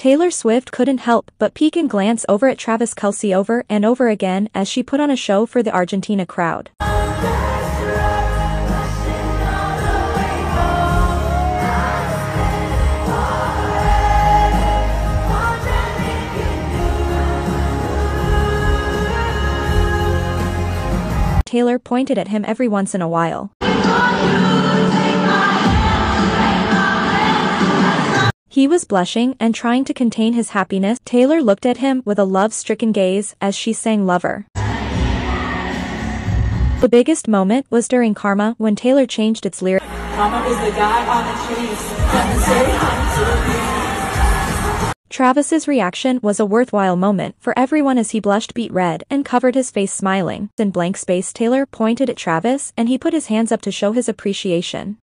Taylor Swift couldn't help but peek and glance over at Travis Kelce over and over again as she put on a show for the Argentina crowd. Taylor pointed at him every once in a while. He was blushing and trying to contain his happiness. Taylor looked at him with a love-stricken gaze as she sang Lover. The biggest moment was during Karma when Taylor changed its lyrics. Karma is the guy on the Chiefs. Travis's reaction was a worthwhile moment for everyone as he blushed beet red and covered his face smiling. In blank space Taylor pointed at Travis and he put his hands up to show his appreciation.